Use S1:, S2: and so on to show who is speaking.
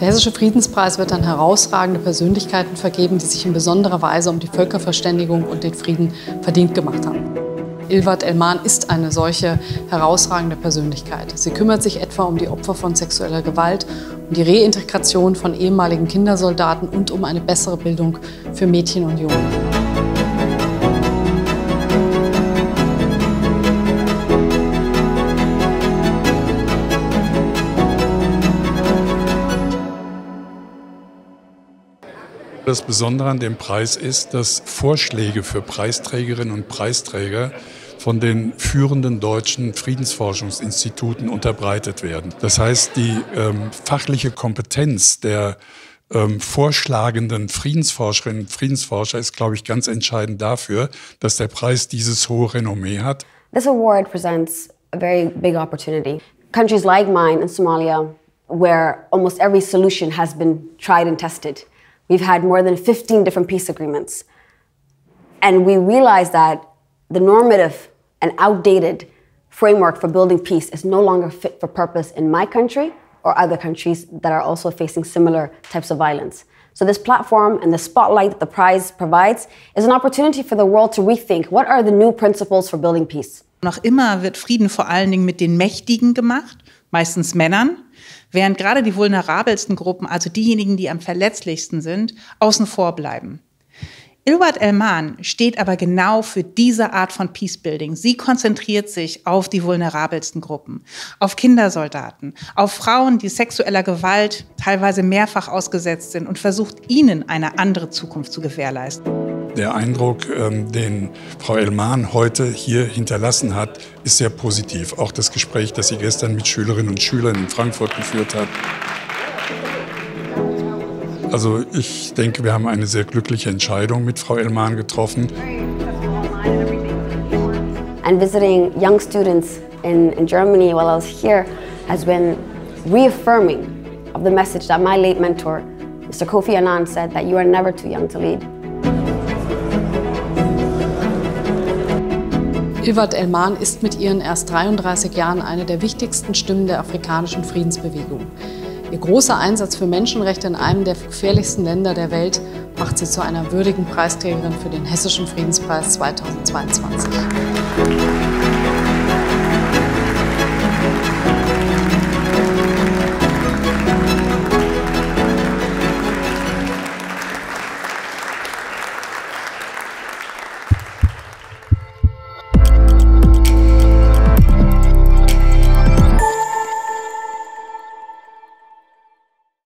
S1: Der Hessische Friedenspreis wird an herausragende Persönlichkeiten vergeben, die sich in besonderer Weise um die Völkerverständigung und den Frieden verdient gemacht haben. Ilvat Elman ist eine solche herausragende Persönlichkeit. Sie kümmert sich etwa um die Opfer von sexueller Gewalt, um die Reintegration von ehemaligen Kindersoldaten und um eine bessere Bildung für Mädchen und Jungen.
S2: Das Besondere an dem Preis ist, dass Vorschläge für Preisträgerinnen und Preisträger von den führenden deutschen Friedensforschungsinstituten unterbreitet werden. Das heißt, die ähm, fachliche Kompetenz der ähm, vorschlagenden Friedensforscherinnen und Friedensforscher ist, glaube ich, ganz entscheidend dafür, dass der Preis dieses hohe Renommee hat.
S3: This award presents a very big opportunity. Countries like mine in Somalia, where almost every solution has been tried and tested. We've had more than 15 different peace agreements. And we realize that the normative and outdated framework for building peace is no longer fit for purpose in my country or other countries that are also facing similar types of violence. So this platform and the spotlight that the prize provides is an opportunity for the world to rethink what are the new principles for building peace.
S4: Noch immer wird Frieden vor allen Dingen mit den Mächtigen gemacht, meistens Männern, während gerade die vulnerabelsten Gruppen, also diejenigen, die am verletzlichsten sind, außen vor bleiben. Ilwat Elman steht aber genau für diese Art von Peacebuilding. Sie konzentriert sich auf die vulnerabelsten Gruppen, auf Kindersoldaten, auf Frauen, die sexueller Gewalt teilweise mehrfach ausgesetzt sind und versucht ihnen eine andere Zukunft zu gewährleisten.
S2: Der Eindruck, ähm, den Frau Elman heute hier hinterlassen hat, ist sehr positiv. Auch das Gespräch, das sie gestern mit Schülerinnen und Schülern in Frankfurt geführt hat. Also ich denke, wir haben eine sehr glückliche Entscheidung mit Frau Elman getroffen.
S3: And visiting young students in, in Germany while I was here has been reaffirming of the message that my late mentor, Mr. Kofi Annan, said that you are never too young to lead.
S1: Ilvat Elman ist mit ihren erst 33 Jahren eine der wichtigsten Stimmen der afrikanischen Friedensbewegung. Ihr großer Einsatz für Menschenrechte in einem der gefährlichsten Länder der Welt macht sie zu einer würdigen Preisträgerin für den Hessischen Friedenspreis 2022.